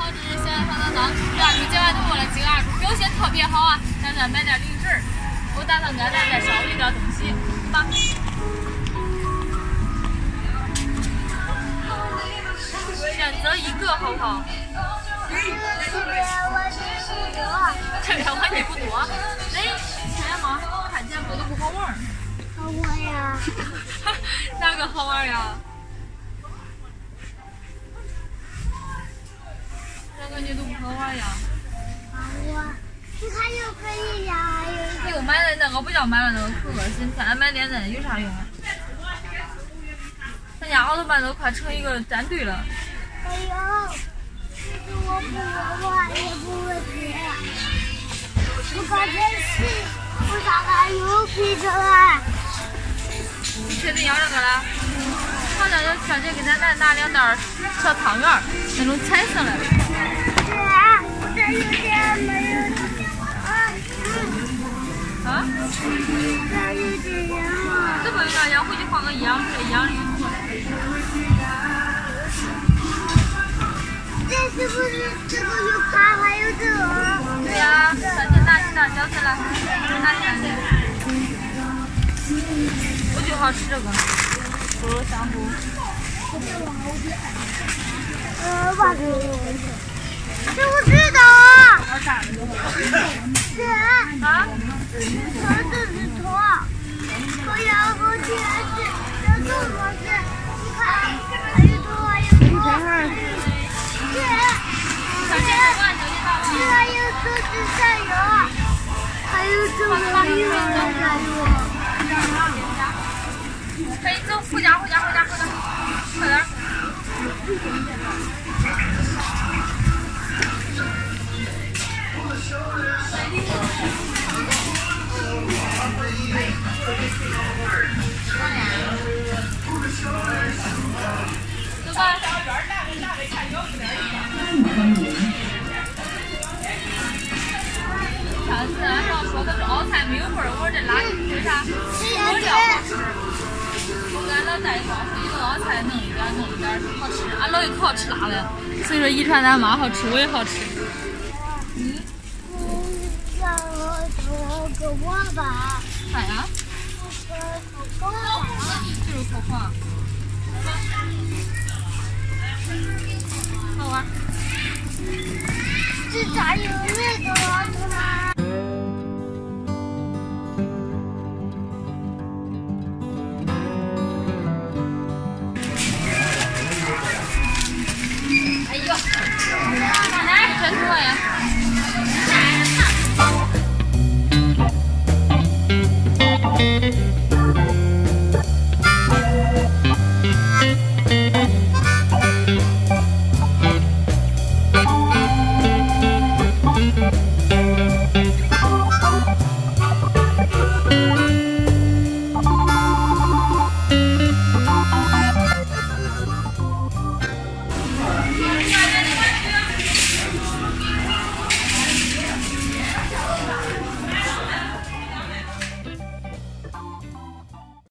好，这是现在上当当，这二今晚都过了几个二表现特别好啊！咱再买点零食，我打算俺咱再捎一点东西，吧？选择一个好不好？这两块钱不多，哎钱吗？看见不都不好玩。好玩呀！哪个好玩呀？我感觉都不好玩呀。好玩，你看又可以呀。又买了那个，不叫买了那个可恶心，天天买点那有啥用啊？咱家奥特曼都快成一个战队了。我不会玩，也不会飞。我刚才是，我咋还又飞出来？你确定要这个了？好像要小姐给咱拿拿两袋小汤圆儿，那种彩色的。姐，我这有点没有。啊？啊？这有点痒啊。这个有点痒，回去换个一样一样的。这是不是这个有卡，还有这个？对呀，小姐拿起拿交出来，拿起来。我就好吃这个，猪肉香菇。呃，我这我知道啊。姐，啊？这是头，我要和姐是这头发是，你看，还有头，还有头。姐，姐姐，这还有手指上有，还有这个鱼上有。赶紧走，回家，回家，上次俺刚说的是熬菜没有味儿，我说这辣为啥？我料好吃。我跟俺老大一块儿回去熬菜弄一点弄一点好吃。俺老爷可好吃辣的，所以说遗传咱妈好吃，我也好吃。嗯。让我做个娃娃。啥呀？娃娃。好啊。这咋有那个